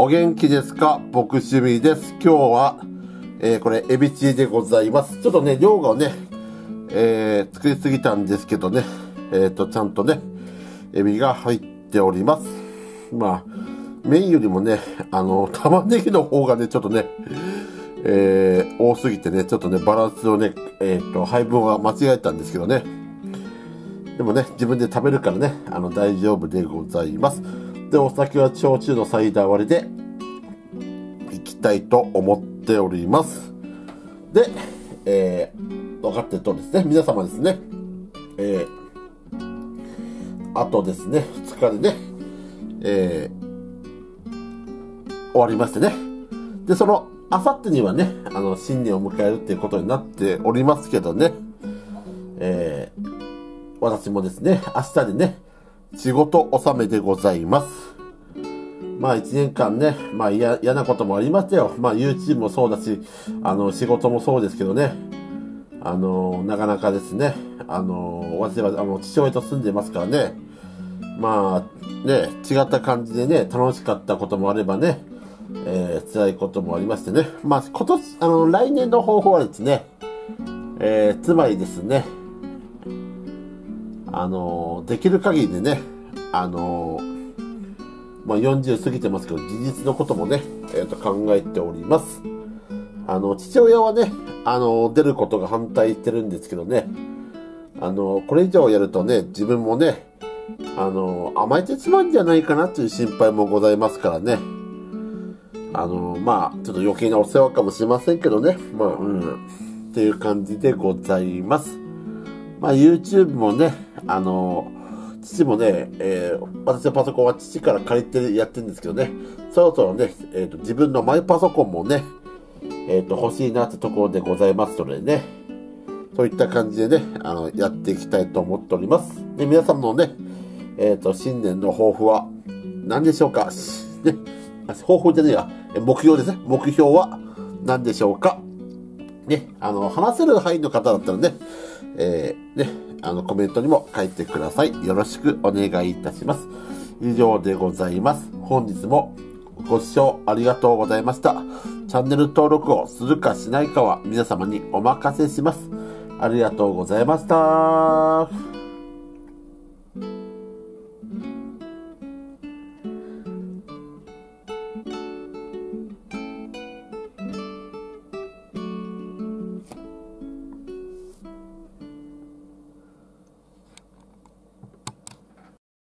お元気ですか？僕趣味です。今日は、えー、これ、エビチリでございます。ちょっとね、量がね、えー、作りすぎたんですけどね、えっ、と、ちゃんとね、エビが入っております。まあ、麺よりもね、あの、玉ねぎの方がね、ちょっとね、えー、多すぎてね、ちょっとね、バランスをね、えっ、と、配分は間違えたんですけどね。でもね、自分で食べるからね、あの、大丈夫でございます。で、お酒は焼酎のサイダー割りで、いきたいと思っております。で、えー、分かってるとですね、皆様ですね、えー、あとですね、2日でね、えー、終わりましてね。で、その、あさってにはね、あの、新年を迎えるっていうことになっておりますけどね、えー、私もですね、明日でね、仕事納めでございます。まあ一年間ね、まあ嫌なこともありましたよ。まあ YouTube もそうだし、あの仕事もそうですけどね。あの、なかなかですね、あの、私はあの父親と住んでますからね。まあね、違った感じでね、楽しかったこともあればね、えー、辛いこともありましてね。まあ今年、あの、来年の方法はですね、えー、つまりですね、あの、できる限りでね、あの、まあ、40過ぎてますけど、事実のこともね、えっ、ー、と、考えております。あの、父親はね、あの、出ることが反対してるんですけどね、あの、これ以上やるとね、自分もね、あの、甘えてしまうんじゃないかなっていう心配もございますからね。あの、まあ、ちょっと余計なお世話かもしれませんけどね、まあ、うん、っていう感じでございます。まあ、YouTube もね、あの、父もね、えー、私のパソコンは父から借りてやってるんですけどね、そろそろね、えっ、ー、と、自分のマイパソコンもね、えっ、ー、と、欲しいなってところでございますのでね、そういった感じでね、あの、やっていきたいと思っております。で、皆さんのね、えっ、と、新年の抱負は何でしょうか？ね、抱負じゃねえや、目標ですね。目標は何でしょうか？ね、あの、話せる範囲の方だったらね、えー、ね、あの、コメントにも書いてください。よろしくお願いいたします。以上でございます。本日もご視聴ありがとうございました。チャンネル登録をするかしないかは皆様にお任せします。ありがとうございました。